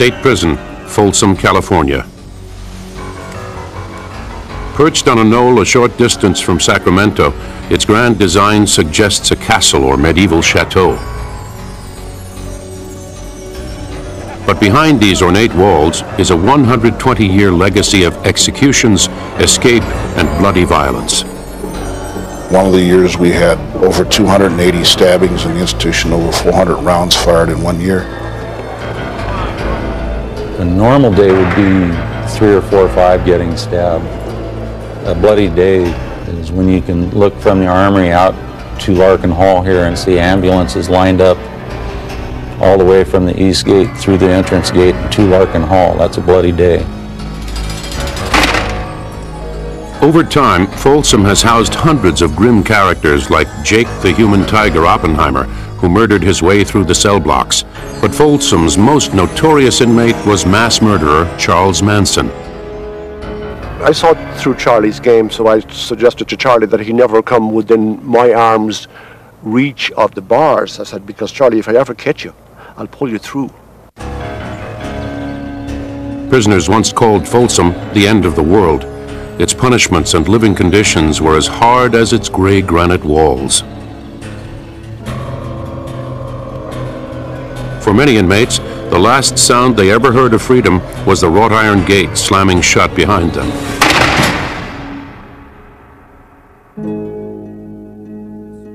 state prison, Folsom, California. Perched on a knoll a short distance from Sacramento, its grand design suggests a castle or medieval chateau. But behind these ornate walls is a 120-year legacy of executions, escape, and bloody violence. One of the years we had over 280 stabbings in the institution, over 400 rounds fired in one year. Normal day would be three or four or five getting stabbed. A bloody day is when you can look from the armory out to Larkin Hall here and see ambulances lined up all the way from the east gate through the entrance gate to Larkin Hall. That's a bloody day. Over time, Folsom has housed hundreds of grim characters like Jake the Human Tiger Oppenheimer, who murdered his way through the cell blocks. But Folsom's most notorious inmate was mass murderer Charles Manson. I saw it through Charlie's game, so I suggested to Charlie that he never come within my arm's reach of the bars. I said, because Charlie, if I ever catch you, I'll pull you through. Prisoners once called Folsom the end of the world. Its punishments and living conditions were as hard as its gray granite walls. For many inmates, the last sound they ever heard of freedom was the wrought iron gate slamming shut behind them.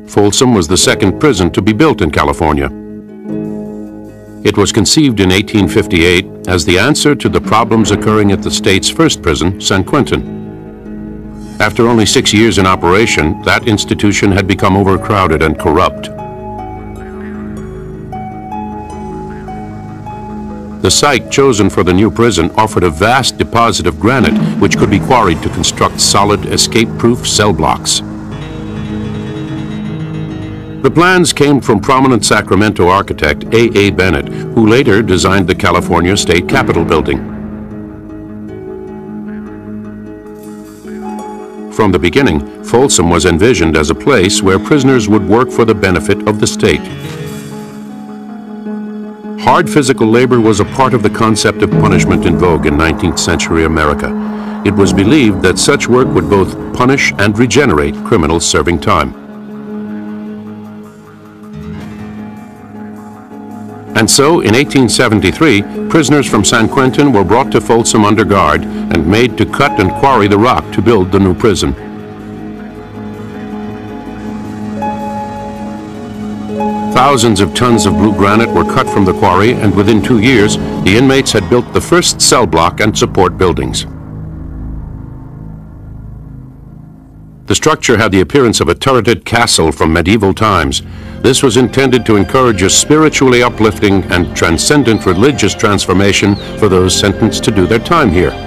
Folsom was the second prison to be built in California. It was conceived in 1858 as the answer to the problems occurring at the state's first prison, San Quentin. After only six years in operation, that institution had become overcrowded and corrupt. The site chosen for the new prison offered a vast deposit of granite which could be quarried to construct solid, escape-proof cell blocks. The plans came from prominent Sacramento architect A. A. Bennett, who later designed the California State Capitol building. From the beginning, Folsom was envisioned as a place where prisoners would work for the benefit of the state. Hard physical labor was a part of the concept of punishment in vogue in 19th century America. It was believed that such work would both punish and regenerate criminals serving time. And so, in 1873, prisoners from San Quentin were brought to Folsom under guard and made to cut and quarry the rock to build the new prison. Thousands of tons of blue granite were cut from the quarry, and within two years, the inmates had built the first cell block and support buildings. The structure had the appearance of a turreted castle from medieval times, this was intended to encourage a spiritually uplifting and transcendent religious transformation for those sentenced to do their time here.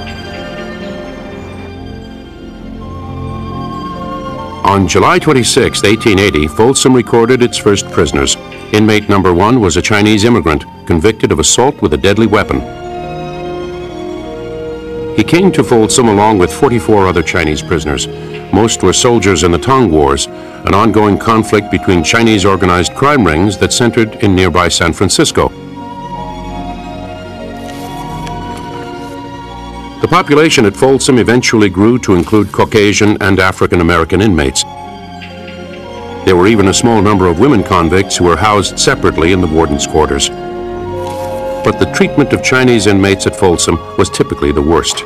On July 26, 1880, Folsom recorded its first prisoners. Inmate number one was a Chinese immigrant convicted of assault with a deadly weapon. He came to Folsom along with 44 other Chinese prisoners. Most were soldiers in the Tong Wars, an ongoing conflict between Chinese organized crime rings that centered in nearby San Francisco. The population at Folsom eventually grew to include Caucasian and African American inmates. There were even a small number of women convicts who were housed separately in the warden's quarters but the treatment of Chinese inmates at Folsom was typically the worst.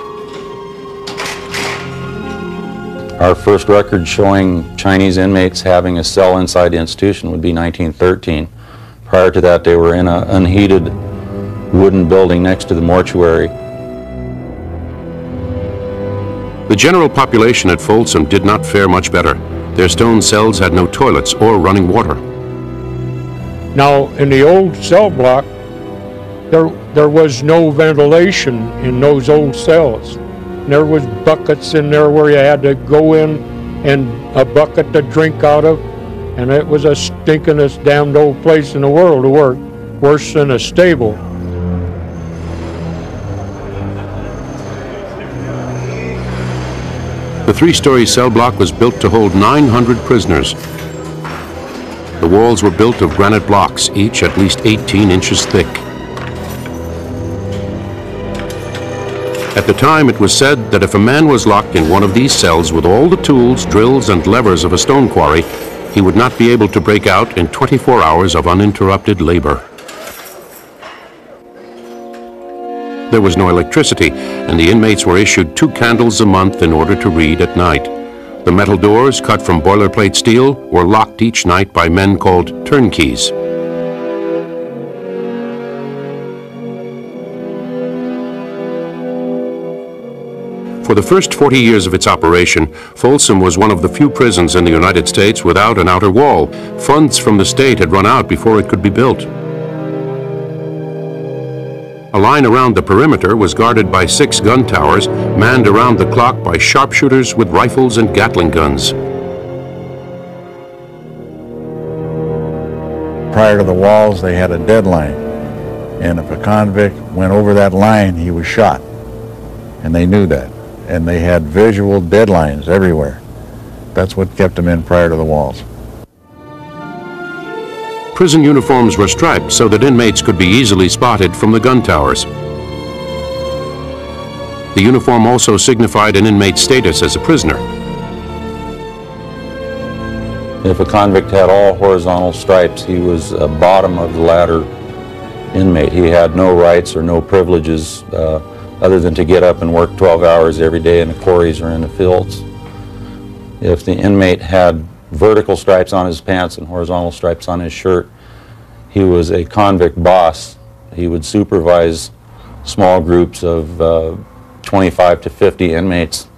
Our first record showing Chinese inmates having a cell inside the institution would be 1913. Prior to that, they were in an unheated wooden building next to the mortuary. The general population at Folsom did not fare much better. Their stone cells had no toilets or running water. Now, in the old cell block, there, there was no ventilation in those old cells. There was buckets in there where you had to go in and a bucket to drink out of, and it was a stinkingest damned old place in the world to work, worse than a stable. The three-story cell block was built to hold 900 prisoners. The walls were built of granite blocks, each at least 18 inches thick. At the time, it was said that if a man was locked in one of these cells with all the tools, drills, and levers of a stone quarry, he would not be able to break out in 24 hours of uninterrupted labor. There was no electricity, and the inmates were issued two candles a month in order to read at night. The metal doors, cut from boilerplate steel, were locked each night by men called turnkeys. For the first 40 years of its operation, Folsom was one of the few prisons in the United States without an outer wall. Funds from the state had run out before it could be built. A line around the perimeter was guarded by six gun towers, manned around the clock by sharpshooters with rifles and Gatling guns. Prior to the walls, they had a deadline. And if a convict went over that line, he was shot. And they knew that. And they had visual deadlines everywhere. That's what kept them in prior to the walls. Prison uniforms were striped so that inmates could be easily spotted from the gun towers. The uniform also signified an inmate's status as a prisoner. If a convict had all horizontal stripes, he was a bottom of the ladder inmate. He had no rights or no privileges uh, other than to get up and work 12 hours every day in the quarries or in the fields. If the inmate had vertical stripes on his pants and horizontal stripes on his shirt. He was a convict boss. He would supervise small groups of uh, 25 to 50 inmates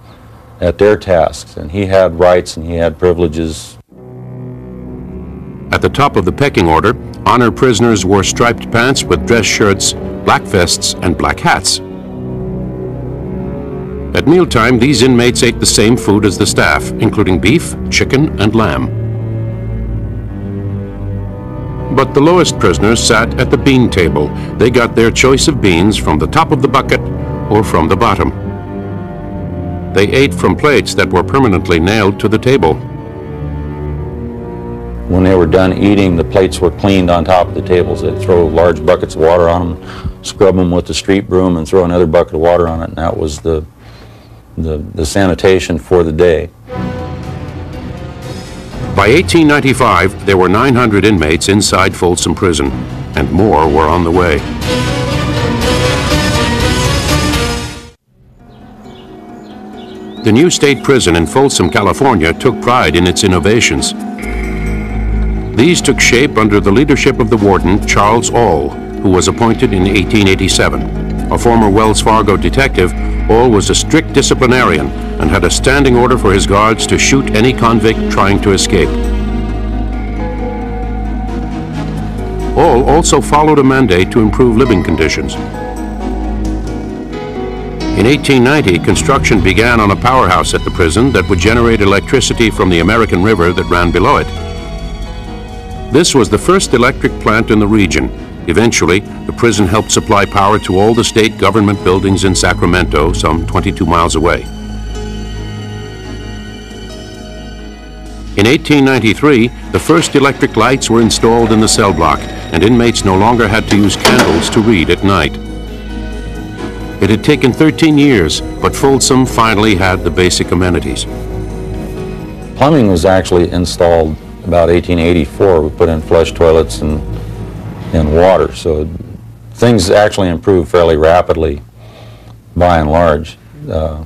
at their tasks, and he had rights and he had privileges. At the top of the pecking order, honor prisoners wore striped pants with dress shirts, black vests, and black hats. At mealtime, these inmates ate the same food as the staff, including beef, chicken, and lamb. But the lowest prisoners sat at the bean table. They got their choice of beans from the top of the bucket or from the bottom. They ate from plates that were permanently nailed to the table. When they were done eating, the plates were cleaned on top of the tables. They'd throw large buckets of water on them, scrub them with the street broom, and throw another bucket of water on it, and that was the the, the sanitation for the day. By 1895, there were 900 inmates inside Folsom Prison, and more were on the way. The new state prison in Folsom, California took pride in its innovations. These took shape under the leadership of the warden, Charles Aull, who was appointed in 1887. A former Wells Fargo detective, Aull was a strict disciplinarian and had a standing order for his guards to shoot any convict trying to escape. Aull also followed a mandate to improve living conditions. In 1890, construction began on a powerhouse at the prison that would generate electricity from the American River that ran below it. This was the first electric plant in the region Eventually, the prison helped supply power to all the state government buildings in Sacramento, some 22 miles away. In 1893, the first electric lights were installed in the cell block, and inmates no longer had to use candles to read at night. It had taken 13 years, but Folsom finally had the basic amenities. Plumbing was actually installed about 1884. We put in flush toilets and in water. So things actually improved fairly rapidly by and large. Uh,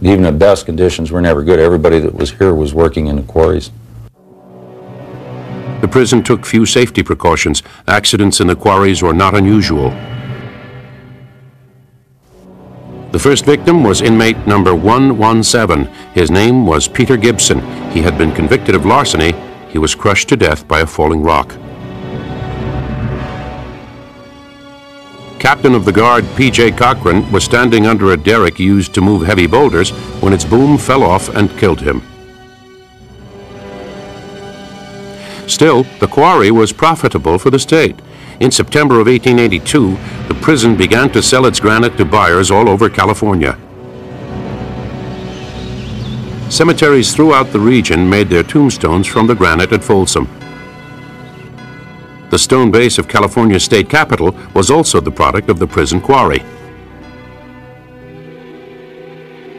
even the best, conditions were never good. Everybody that was here was working in the quarries. The prison took few safety precautions. Accidents in the quarries were not unusual. The first victim was inmate number 117. His name was Peter Gibson. He had been convicted of larceny. He was crushed to death by a falling rock. Captain of the guard P.J. Cochran was standing under a derrick used to move heavy boulders when its boom fell off and killed him. Still, the quarry was profitable for the state. In September of 1882, the prison began to sell its granite to buyers all over California. Cemeteries throughout the region made their tombstones from the granite at Folsom. The stone base of California's state capitol was also the product of the prison quarry.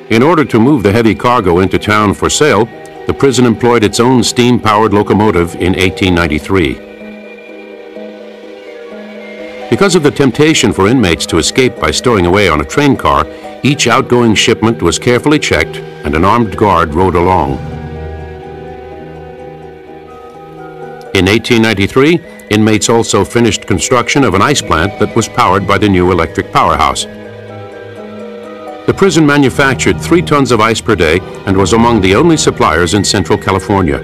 In order to move the heavy cargo into town for sale, the prison employed its own steam-powered locomotive in 1893. Because of the temptation for inmates to escape by stowing away on a train car, each outgoing shipment was carefully checked and an armed guard rode along. In 1893, inmates also finished construction of an ice plant that was powered by the new electric powerhouse. The prison manufactured three tons of ice per day and was among the only suppliers in Central California.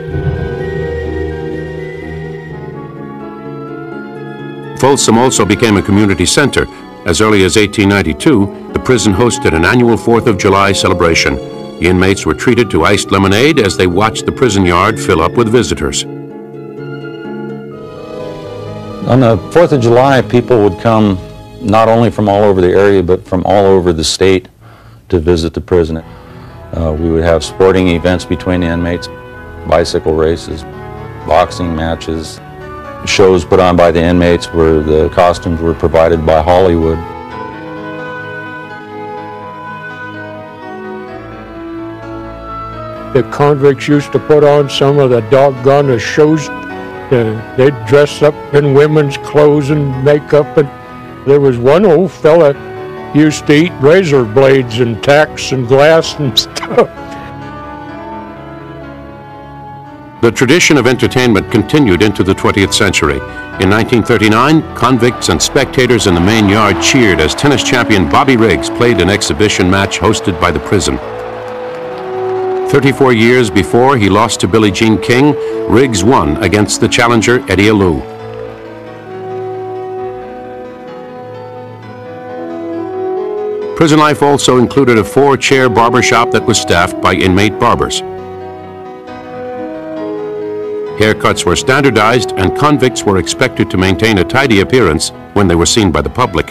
Folsom also became a community center. As early as 1892, the prison hosted an annual 4th of July celebration. The inmates were treated to iced lemonade as they watched the prison yard fill up with visitors. On the 4th of July, people would come not only from all over the area, but from all over the state to visit the prison. Uh, we would have sporting events between the inmates, bicycle races, boxing matches, shows put on by the inmates where the costumes were provided by Hollywood. The convicts used to put on some of the doggone shows. Uh, they'd dress up in women's clothes and makeup, and there was one old fella used to eat razor blades and tacks and glass and stuff. The tradition of entertainment continued into the 20th century. In 1939, convicts and spectators in the main yard cheered as tennis champion Bobby Riggs played an exhibition match hosted by the prison. 34 years before he lost to Billie Jean King, Riggs won against the challenger Eddie Alou. Prison life also included a four-chair barber shop that was staffed by inmate barbers. Haircuts were standardized and convicts were expected to maintain a tidy appearance when they were seen by the public.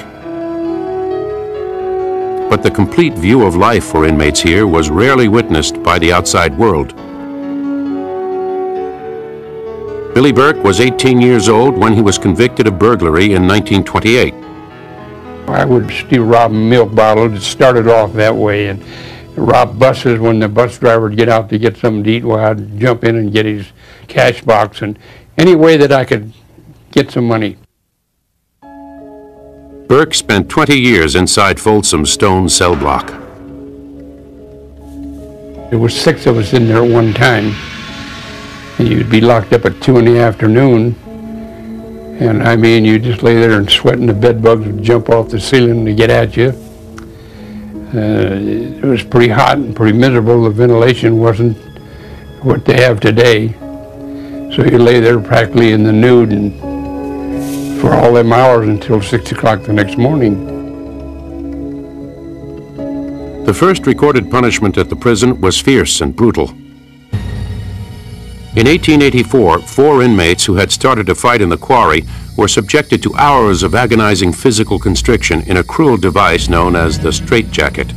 But the complete view of life for inmates here was rarely witnessed by the outside world. Billy Burke was 18 years old when he was convicted of burglary in 1928. I would steal rob milk bottles. It started off that way, and rob buses when the bus driver would get out to get something to eat. Well, I'd jump in and get his cash box, and any way that I could get some money. Burke spent 20 years inside Folsom's stone cell block. There were six of us in there at one time, and you'd be locked up at two in the afternoon. And I mean, you just lay there and sweat, and the bed bugs would jump off the ceiling to get at you. Uh, it was pretty hot and pretty miserable. The ventilation wasn't what they have today. So you lay there practically in the nude and for all them hours until six o'clock the next morning. The first recorded punishment at the prison was fierce and brutal. In 1884, four inmates who had started a fight in the quarry were subjected to hours of agonizing physical constriction in a cruel device known as the straitjacket.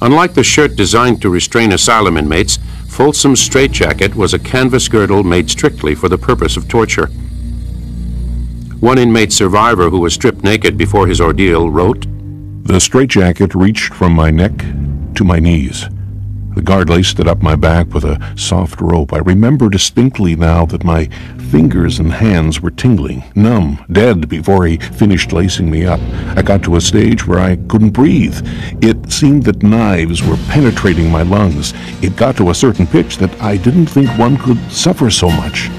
Unlike the shirt designed to restrain asylum inmates, Folsom's straitjacket was a canvas girdle made strictly for the purpose of torture. One inmate survivor who was stripped naked before his ordeal wrote, The straitjacket reached from my neck to my knees. The guard laced it up my back with a soft rope. I remember distinctly now that my fingers and hands were tingling, numb, dead before he finished lacing me up. I got to a stage where I couldn't breathe. It seemed that knives were penetrating my lungs. It got to a certain pitch that I didn't think one could suffer so much.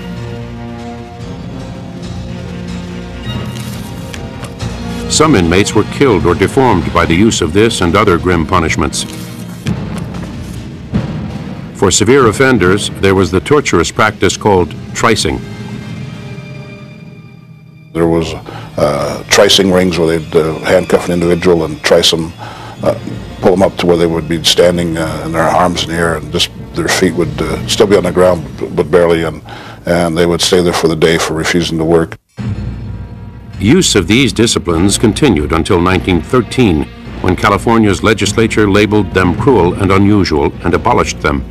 Some inmates were killed or deformed by the use of this and other grim punishments. For severe offenders, there was the torturous practice called tricing. There was uh, tricing rings where they'd uh, handcuff an individual and trice them, uh, pull them up to where they would be standing uh, and their arms in the air and just their feet would uh, still be on the ground but barely and, and they would stay there for the day for refusing to work. Use of these disciplines continued until 1913, when California's legislature labeled them cruel and unusual and abolished them.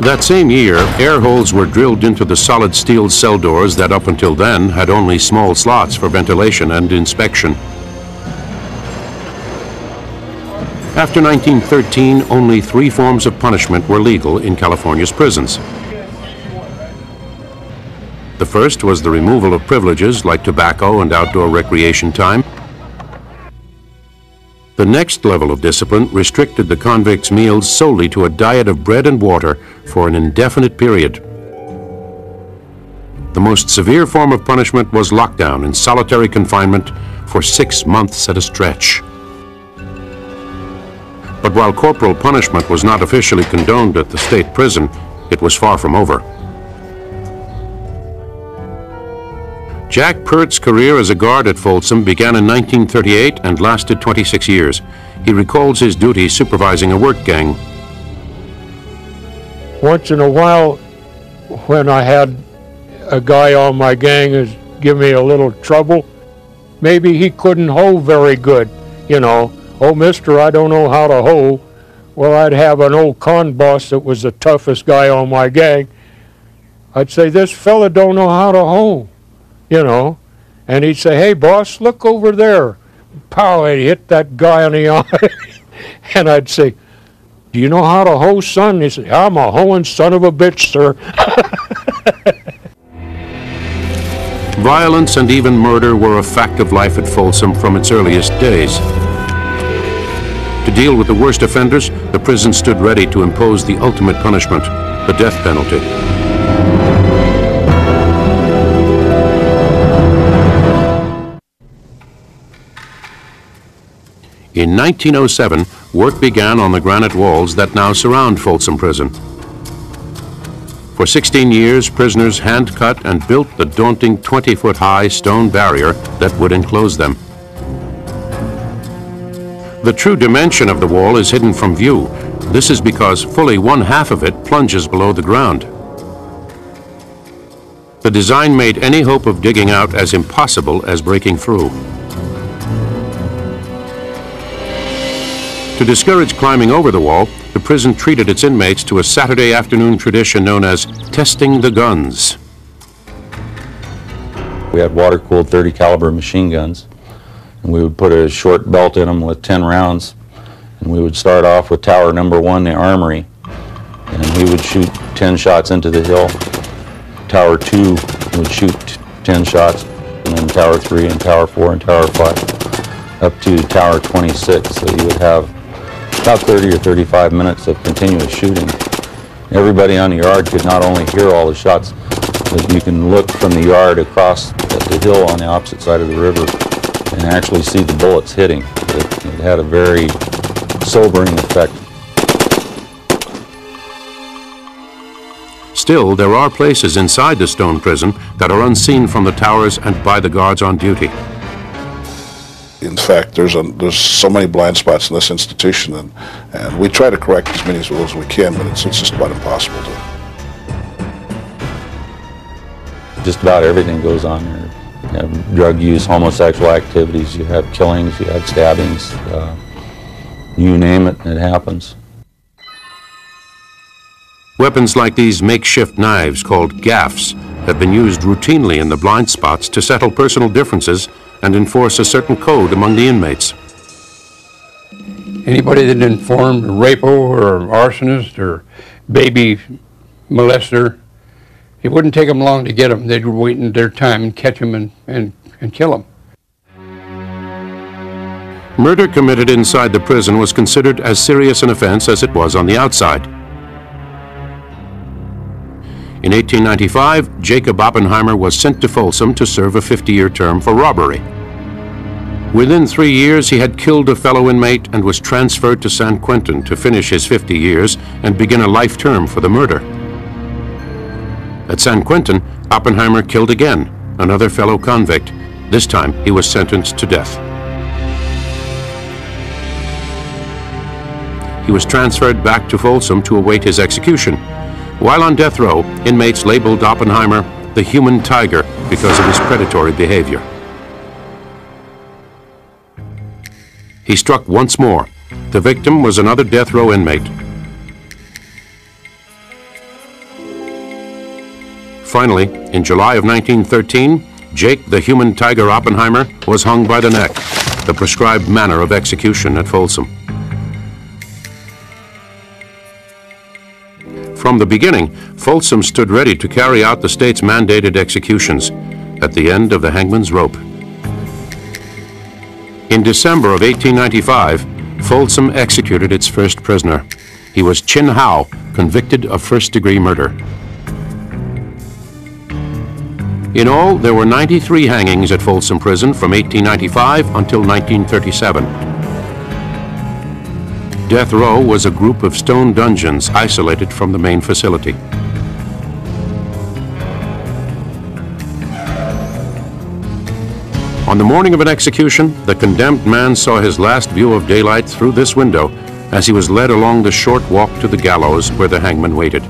That same year, air holes were drilled into the solid steel cell doors that up until then had only small slots for ventilation and inspection. After 1913, only three forms of punishment were legal in California's prisons. The first was the removal of privileges like tobacco and outdoor recreation time. The next level of discipline restricted the convicts' meals solely to a diet of bread and water for an indefinite period. The most severe form of punishment was lockdown in solitary confinement for six months at a stretch. But while corporal punishment was not officially condoned at the state prison, it was far from over. Jack Pert's career as a guard at Folsom began in 1938 and lasted 26 years. He recalls his duty supervising a work gang. Once in a while, when I had a guy on my gang who's give me a little trouble, maybe he couldn't hoe very good, you know. Oh, mister, I don't know how to hoe. Well, I'd have an old con boss that was the toughest guy on my gang. I'd say, this fella don't know how to hoe you know, and he'd say, "Hey, boss, look over there." Pow! He'd hit that guy on the eye, and I'd say, "Do you know how to hoe, son?" He said, "I'm a hoeing son of a bitch, sir." Violence and even murder were a fact of life at Folsom from its earliest days. To deal with the worst offenders, the prison stood ready to impose the ultimate punishment, the death penalty. In 1907, work began on the granite walls that now surround Folsom Prison. For 16 years, prisoners hand-cut and built the daunting 20-foot high stone barrier that would enclose them. The true dimension of the wall is hidden from view. This is because fully one half of it plunges below the ground. The design made any hope of digging out as impossible as breaking through. To discourage climbing over the wall, the prison treated its inmates to a Saturday afternoon tradition known as testing the guns. We had water-cooled 30 caliber machine guns, and we would put a short belt in them with 10 rounds, and we would start off with tower number one, the armory, and we would shoot 10 shots into the hill. Tower two would shoot 10 shots, and then tower three and tower four and tower five, up to tower 26. So you would have about 30 or 35 minutes of continuous shooting. Everybody on the yard could not only hear all the shots, but you can look from the yard across the hill on the opposite side of the river and actually see the bullets hitting. It, it had a very sobering effect. Still, there are places inside the stone prison that are unseen from the towers and by the guards on duty in fact, there's a, there's so many blind spots in this institution, and, and we try to correct as many as we can, but it's, it's just about impossible to. Just about everything goes on there. You have drug use, homosexual activities, you have killings, you have stabbings, uh, you name it, it happens. Weapons like these makeshift knives called gaffs have been used routinely in the blind spots to settle personal differences and enforce a certain code among the inmates. Anybody that informed a rapo or arsonist or baby molester, it wouldn't take them long to get them. They'd wait in their time and catch them and, and, and kill them. Murder committed inside the prison was considered as serious an offense as it was on the outside. In 1895, Jacob Oppenheimer was sent to Folsom to serve a 50-year term for robbery. Within three years, he had killed a fellow inmate and was transferred to San Quentin to finish his 50 years and begin a life term for the murder. At San Quentin, Oppenheimer killed again, another fellow convict. This time, he was sentenced to death. He was transferred back to Folsom to await his execution. While on death row, inmates labeled Oppenheimer the human tiger because of his predatory behavior. He struck once more. The victim was another death row inmate. Finally, in July of 1913, Jake the Human Tiger Oppenheimer was hung by the neck, the prescribed manner of execution at Folsom. From the beginning, Folsom stood ready to carry out the state's mandated executions at the end of the hangman's rope. In December of 1895, Folsom executed its first prisoner. He was Chin Hao, convicted of first-degree murder. In all, there were 93 hangings at Folsom Prison from 1895 until 1937. Death Row was a group of stone dungeons isolated from the main facility. On the morning of an execution, the condemned man saw his last view of daylight through this window as he was led along the short walk to the gallows where the hangman waited.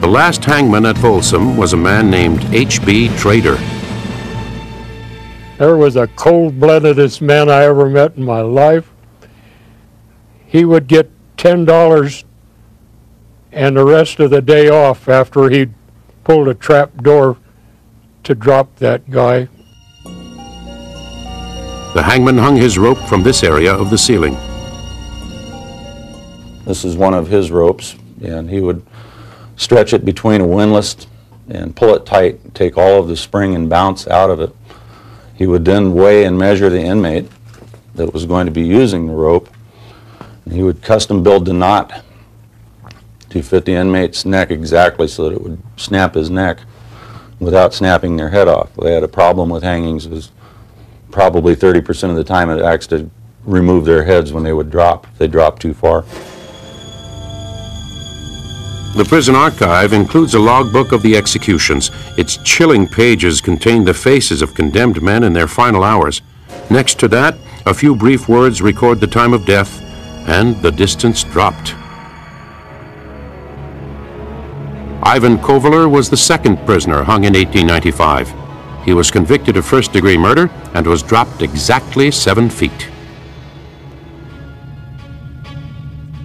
The last hangman at Folsom was a man named H.B. Trader. There was a cold-bloodedest man I ever met in my life. He would get ten dollars and the rest of the day off after he'd pulled a trap door to drop that guy. The hangman hung his rope from this area of the ceiling. This is one of his ropes, and he would stretch it between a windlass and pull it tight, take all of the spring and bounce out of it. He would then weigh and measure the inmate that was going to be using the rope. And he would custom build the knot to fit the inmate's neck exactly so that it would snap his neck without snapping their head off. They had a problem with hangings was probably 30% of the time it acts to remove their heads when they would drop, they dropped too far. The prison archive includes a logbook of the executions. Its chilling pages contain the faces of condemned men in their final hours. Next to that, a few brief words record the time of death and the distance dropped. Ivan Kovaler was the second prisoner hung in 1895. He was convicted of first-degree murder and was dropped exactly seven feet.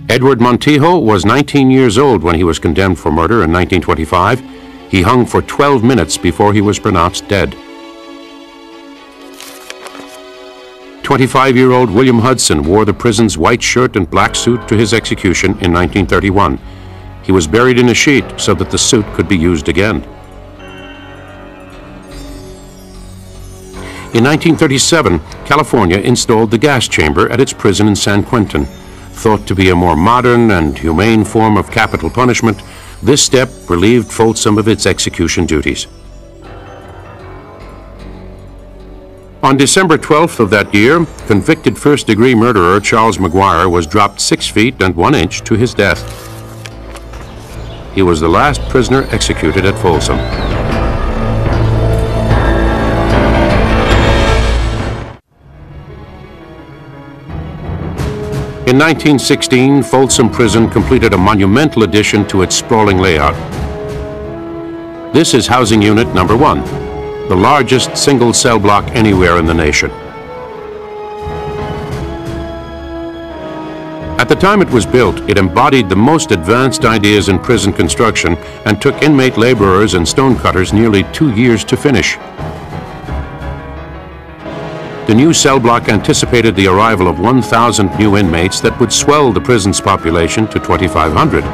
Edward Montijo was 19 years old when he was condemned for murder in 1925. He hung for 12 minutes before he was pronounced dead. 25-year-old William Hudson wore the prison's white shirt and black suit to his execution in 1931. He was buried in a sheet so that the suit could be used again. In 1937, California installed the gas chamber at its prison in San Quentin. Thought to be a more modern and humane form of capital punishment, this step relieved Folsom of its execution duties. On December 12th of that year, convicted first-degree murderer Charles McGuire was dropped six feet and one inch to his death. He was the last prisoner executed at Folsom. In 1916, Folsom Prison completed a monumental addition to its sprawling layout. This is housing unit number one, the largest single cell block anywhere in the nation. At the time it was built, it embodied the most advanced ideas in prison construction and took inmate laborers and stonecutters nearly two years to finish. The new cell block anticipated the arrival of 1,000 new inmates that would swell the prison's population to 2,500.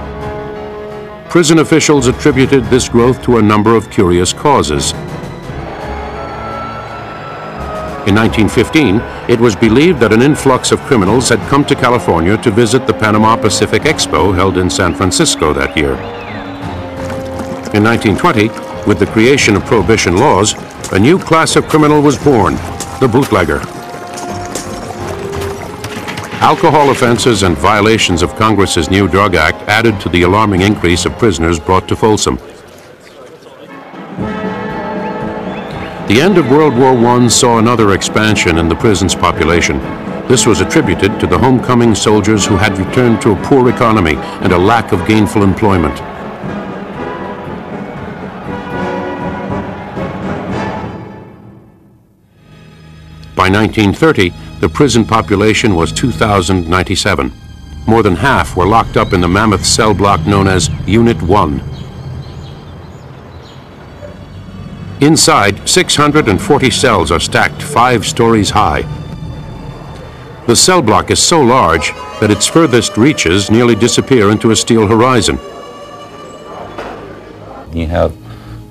Prison officials attributed this growth to a number of curious causes. In 1915, it was believed that an influx of criminals had come to California to visit the Panama Pacific Expo held in San Francisco that year. In 1920, with the creation of prohibition laws, a new class of criminal was born, the bootlegger. Alcohol offenses and violations of Congress's new Drug Act added to the alarming increase of prisoners brought to Folsom. The end of World War I saw another expansion in the prison's population. This was attributed to the homecoming soldiers who had returned to a poor economy and a lack of gainful employment. By 1930, the prison population was 2,097. more than half were locked up in the mammoth cell block known as Unit 1. Inside, 640 cells are stacked five stories high. The cell block is so large that its furthest reaches nearly disappear into a steel horizon. You have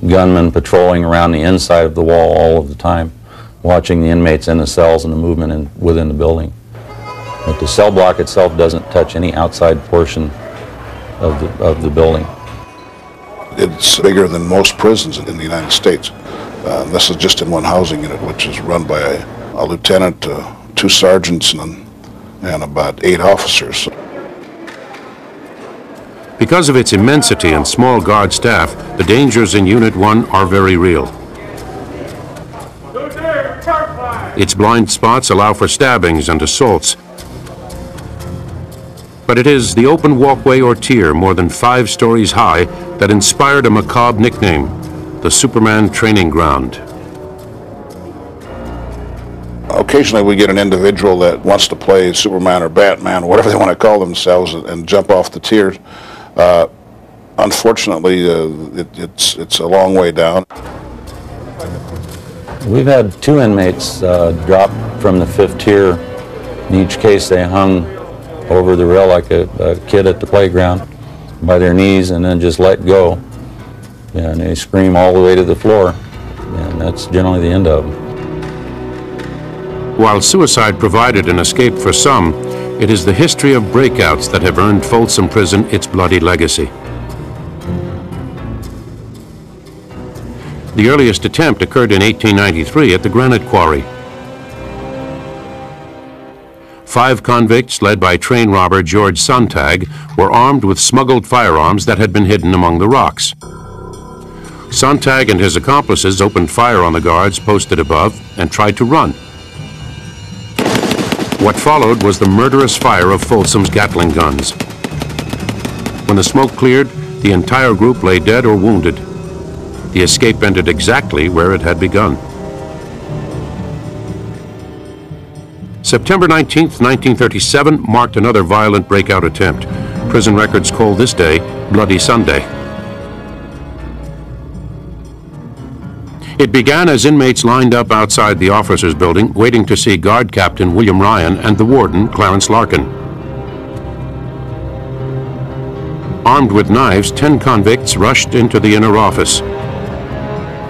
gunmen patrolling around the inside of the wall all of the time, watching the inmates in the cells and the movement in, within the building. But the cell block itself doesn't touch any outside portion of the, of the building. It's bigger than most prisons in the United States. Uh, this is just in one housing unit, which is run by a, a lieutenant, uh, two sergeants, and, and about eight officers. Because of its immensity and small guard staff, the dangers in Unit 1 are very real. Its blind spots allow for stabbings and assaults. But it is the open walkway or tier more than five stories high that inspired a macabre nickname, the Superman Training Ground. Occasionally we get an individual that wants to play Superman or Batman, whatever they want to call themselves, and, jump off the tiers. Uh, unfortunately, uh, it, it's, it's a long way down. We've had two inmates uh, drop from the fifth tier. In each case, they hung over the rail like a, a kid at the playground by their knees and then just let go. And they scream all the way to the floor. And that's generally the end of them. While suicide provided an escape for some, it is the history of breakouts that have earned Folsom Prison its bloody legacy. The earliest attempt occurred in 1893 at the Granite Quarry. Five convicts, led by train robber George Sontag, were armed with smuggled firearms that had been hidden among the rocks. Sontag and his accomplices opened fire on the guards posted above and tried to run. What followed was the murderous fire of Folsom's Gatling guns. When the smoke cleared, the entire group lay dead or wounded. The escape ended exactly where it had begun. September 19, 1937 marked another violent breakout attempt. Prison records call this day Bloody Sunday. It began as inmates lined up outside the officers' building, waiting to see Guard Captain William Ryan and the warden, Clarence Larkin. Armed with knives, ten convicts rushed into the inner office.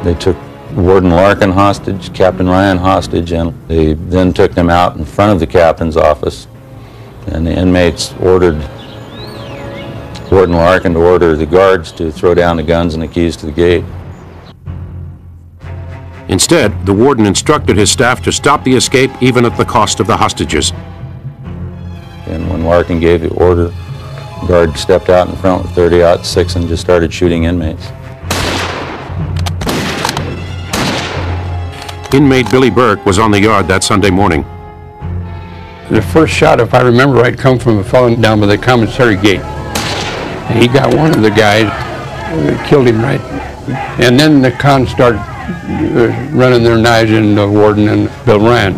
They took Warden Larkin hostage, Captain Ryan hostage, and they then took them out in front of the captain's office. And the inmates ordered Warden Larkin to order the guards to throw down the guns and the keys to the gate. Instead, the warden instructed his staff to stop the escape even at the cost of the hostages. And when Larkin gave the order, the guard stepped out in front with 30-06 and just started shooting inmates. Inmate Billy Burke was on the yard that Sunday morning. The first shot, if I remember right, come from a fellow down by the commissary gate. And he got one of the guys, uh, killed him right. And then the cons started uh, running their knives in the warden and Bill Ryan.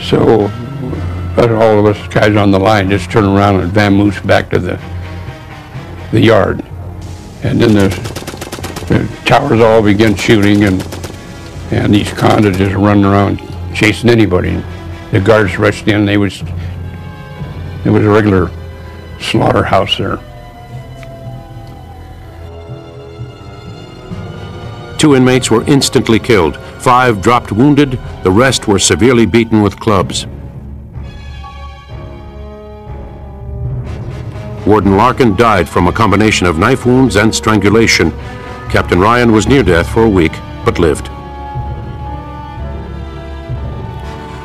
So all of us guys on the line just turned around and vamoose back to the the yard. And then the, the towers all began shooting and and these cons just running around chasing anybody. The guards rushed in. They was it was a regular slaughterhouse there. Two inmates were instantly killed. Five dropped wounded. The rest were severely beaten with clubs. Warden Larkin died from a combination of knife wounds and strangulation. Captain Ryan was near death for a week, but lived.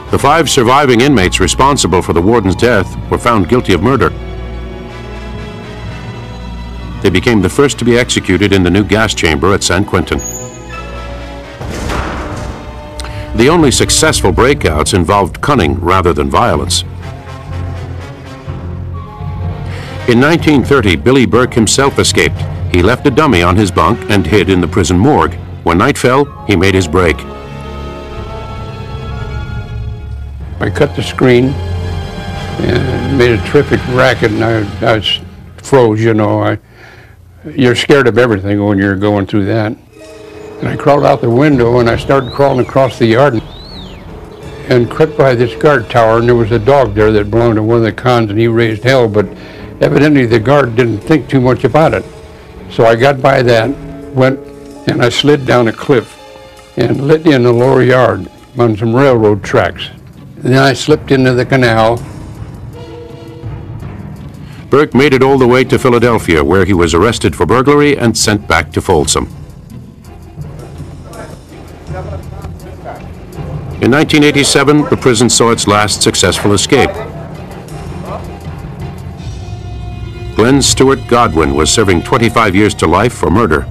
The five surviving inmates responsible for the warden's death were found guilty of murder. They became the first to be executed in the new gas chamber at San Quentin. The only successful breakouts involved cunning rather than violence. In 1930, Billy Burke himself escaped. He left a dummy on his bunk and hid in the prison morgue. When night fell, he made his break. I cut the screen, and made a terrific racket, and I, I froze, you know. I, you're scared of everything when you're going through that. And I crawled out the window, and I started crawling across the yard, and crept by this guard tower, and there was a dog there that belonged to one of the cons, and he raised hell, but evidently the guard didn't think too much about it. So I got by that, went, and I slid down a cliff and lit in the lower yard on some railroad tracks. And then I slipped into the canal. Burke made it all the way to Philadelphia, where he was arrested for burglary and sent back to Folsom. In 1987, the prison saw its last successful escape. Glenn Stewart Godwin was serving 25 years to life for murder.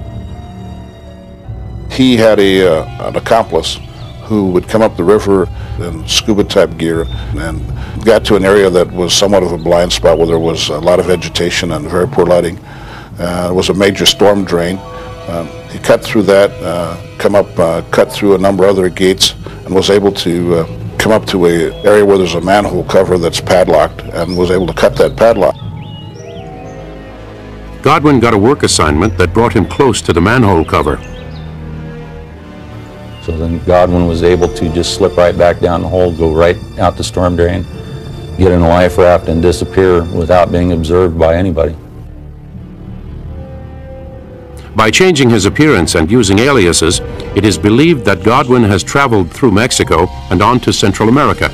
He had a, uh, an accomplice who would come up the river in scuba type gear and got to an area that was somewhat of a blind spot where there was a lot of vegetation and very poor lighting. Uh, it was a major storm drain. Um, he cut through that, uh, come up, uh, cut through a number of other gates, and was able to uh, come up to a area where there's a manhole cover that's padlocked, and was able to cut that padlock. Godwin got a work assignment that brought him close to the manhole cover. So then Godwin was able to just slip right back down the hole, go right out the storm drain, get in a life raft and disappear without being observed by anybody. By changing his appearance and using aliases, it is believed that Godwin has traveled through Mexico and on to Central America.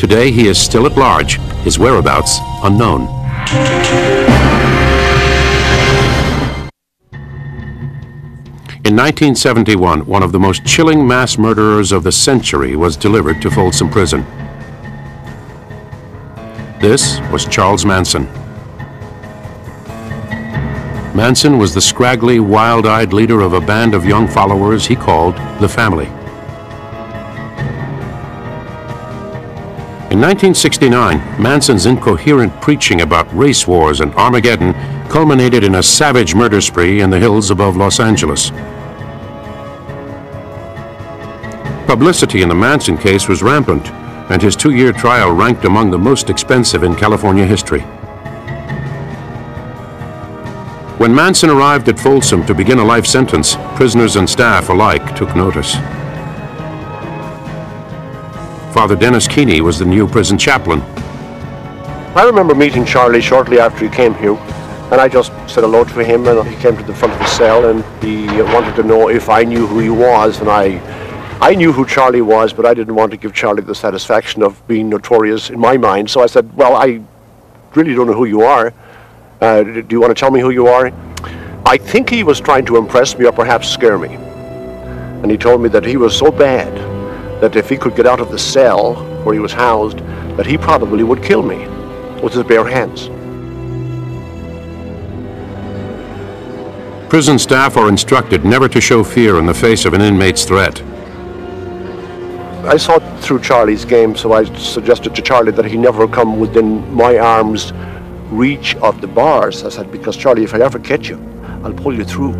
Today he is still at large, his whereabouts unknown. In 1971, one of the most chilling mass murderers of the century was delivered to Folsom Prison. This was Charles Manson. Manson was the scraggly, wild-eyed leader of a band of young followers he called the Family. In 1969, Manson's incoherent preaching about race wars and Armageddon culminated in a savage murder spree in the hills above Los Angeles. Publicity in the Manson case was rampant, and his two-year trial ranked among the most expensive in California history. When Manson arrived at Folsom to begin a life sentence, prisoners and staff alike took notice. Father Dennis Keeney was the new prison chaplain. I remember meeting Charlie shortly after he came here, and I just said hello to him, and he came to the front of the cell, and he wanted to know if I knew who he was, and I I knew who Charlie was, but I didn't want to give Charlie the satisfaction of being notorious in my mind. So I said, well, I really don't know who you are. Uh, do you want to tell me who you are? I think he was trying to impress me or perhaps scare me. And he told me that he was so bad that if he could get out of the cell where he was housed, that he probably would kill me with his bare hands. Prison staff are instructed never to show fear in the face of an inmate's threat. I saw it through Charlie's game, so I suggested to Charlie that he never come within my arm's reach of the bars. I said, because Charlie, if I ever catch you, I'll pull you through.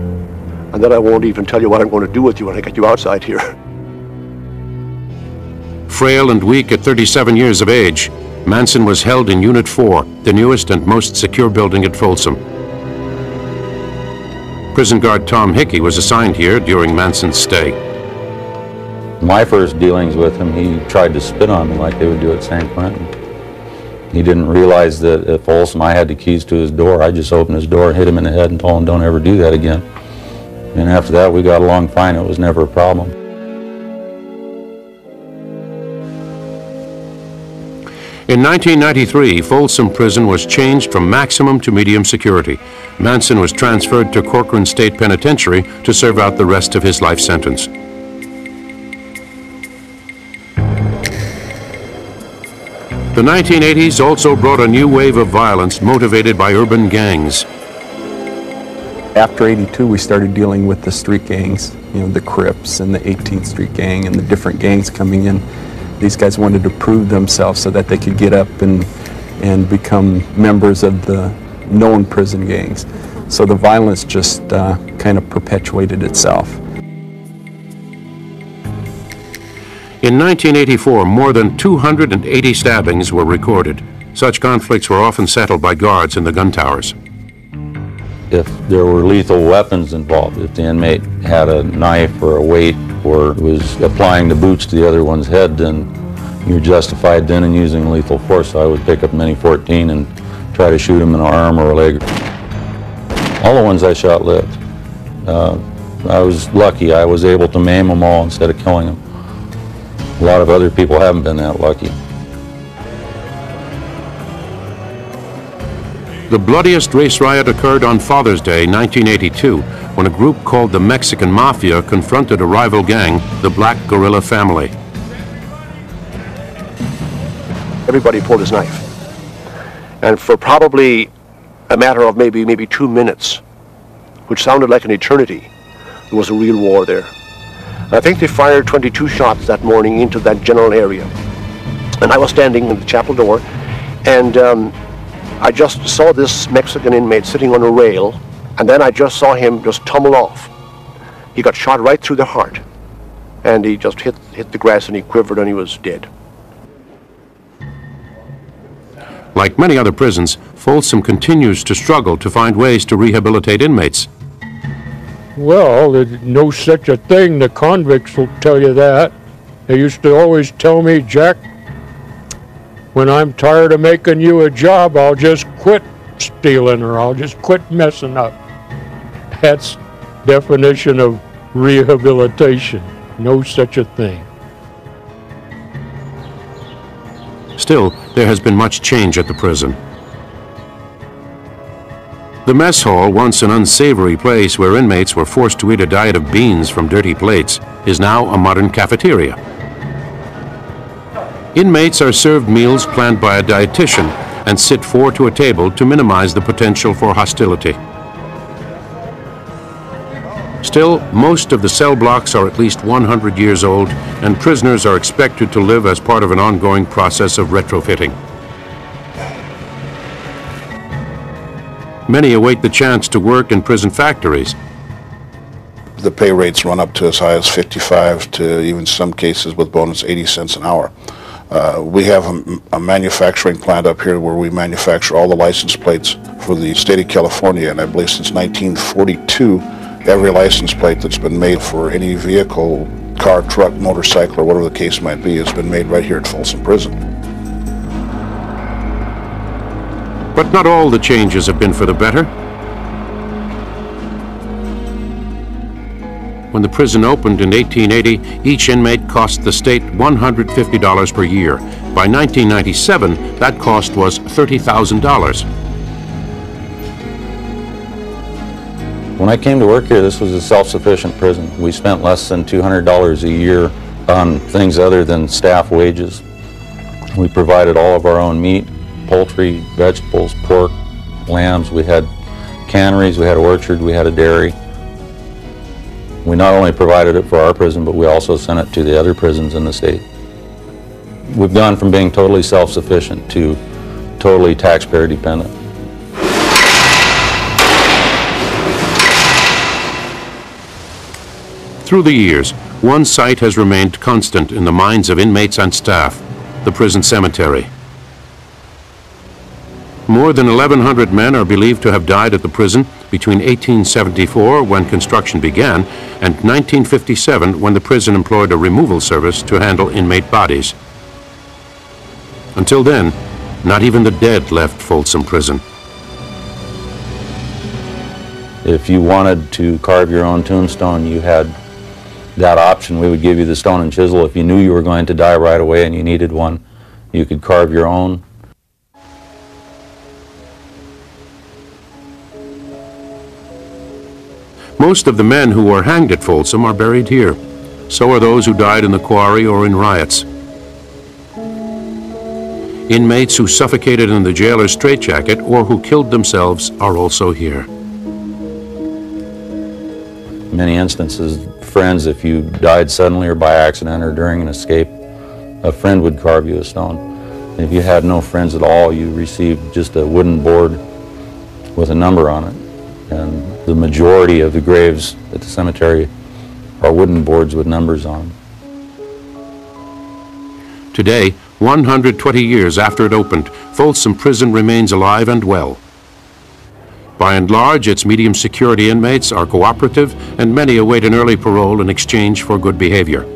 And then I won't even tell you what I'm going to do with you when I get you outside here. Frail and weak at 37 years of age, Manson was held in Unit 4, the newest and most secure building at Folsom. Prison guard Tom Hickey was assigned here during Manson's stay my first dealings with him, he tried to spit on me like they would do at San Quentin. He didn't realize that at Folsom I had the keys to his door. I just opened his door, hit him in the head, and told him, don't ever do that again. And after that, we got along fine. It was never a problem. In 1993, Folsom Prison was changed from maximum to medium security. Manson was transferred to Corcoran State Penitentiary to serve out the rest of his life sentence. The 1980s also brought a new wave of violence motivated by urban gangs. After 82, we started dealing with the street gangs, you know, the Crips and the 18th Street Gang and the different gangs coming in. These guys wanted to prove themselves so that they could get up and, and become members of the known prison gangs. So the violence just uh, kind of perpetuated itself. In 1984, more than 280 stabbings were recorded. Such conflicts were often settled by guards in the gun towers. If there were lethal weapons involved, if the inmate had a knife or a weight or was applying the boots to the other one's head, then you're justified then in using lethal force. So I would pick up Mini 14 and try to shoot him in an arm or a leg. All the ones I shot lived. Uh, I was lucky. I was able to maim them all instead of killing them. A lot of other people haven't been that lucky. The bloodiest race riot occurred on Father's Day, 1982, when a group called the Mexican Mafia confronted a rival gang, the Black Guerrilla Family. Everybody pulled his knife. And for probably a matter of maybe maybe two minutes, which sounded like an eternity, there was a real war there. I think they fired 22 shots that morning into that general area. And I was standing in the chapel door, and um, I just saw this Mexican inmate sitting on a rail, and then I just saw him just tumble off. He got shot right through the heart, and he just hit, hit the grass and he quivered and he was dead. Like many other prisons, Folsom continues to struggle to find ways to rehabilitate inmates. Well, there's no such a thing. The convicts will tell you that. They used to always tell me, Jack, when I'm tired of making you a job, I'll just quit stealing or I'll just quit messing up. That's definition of rehabilitation. No such a thing. Still, there has been much change at the prison. The mess hall, once an unsavory place where inmates were forced to eat a diet of beans from dirty plates, is now a modern cafeteria. Inmates are served meals planned by a dietitian and sit four to a table to minimize the potential for hostility. Still, most of the cell blocks are at least 100 years old, and prisoners are expected to live as part of an ongoing process of retrofitting. Many await the chance to work in prison factories. The pay rates run up to as high as 55 to even some cases with bonus 80 cents an hour. Uh, we have a, a, manufacturing plant up here where we manufacture all the license plates for the state of California, and I believe since 1942, every license plate that's been made for any vehicle, car, truck, motorcycle, or whatever the case might be, has been made right here at Folsom Prison. But not all the changes have been for the better. When the prison opened in 1880, each inmate cost the state $150 per year. By 1997, that cost was $30,000. When I came to work here, this was a self-sufficient prison. We spent less than $200 a year on things other than staff wages. We provided all of our own meat, poultry, vegetables, pork, lambs. We had canneries, we had orchard, we had a dairy. We not only provided it for our prison, but we also sent it to the other prisons in the state. We've gone from being totally self-sufficient to totally taxpayer dependent. Through the years, one site has remained constant in the minds of inmates and staff, the prison cemetery. More than 1,100 men are believed to have died at the prison between 1874, when construction began, and 1957, when the prison employed a removal service to handle inmate bodies. Until then, not even the dead left Folsom Prison. If you wanted to carve your own tombstone, you had that option. We would give you the stone and chisel. If you knew you were going to die right away and you needed one, you could carve your own. Most of the men who were hanged at Folsom are buried here. So are those who died in the quarry or in riots. Inmates who suffocated in the jailer's straitjacket or who killed themselves are also here. Many instances, friends, if you died suddenly or by accident or during an escape, a friend would carve you a stone. If you had no friends at all, you received just a wooden board with a number on it. And the majority of the graves at the cemetery are wooden boards with numbers on them. Today, 120 years after it opened, Folsom Prison remains alive and well. By and large, its medium security inmates are cooperative, and many await an early parole in exchange for good behavior.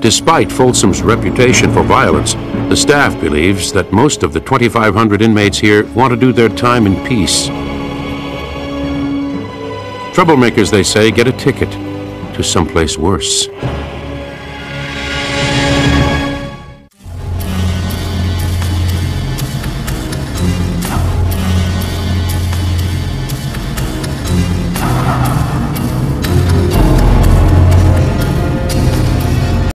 Despite Folsom's reputation for violence, the staff believes that most of the 2,500 inmates here want to do their time in peace. Troublemakers, they say, get a ticket to someplace worse.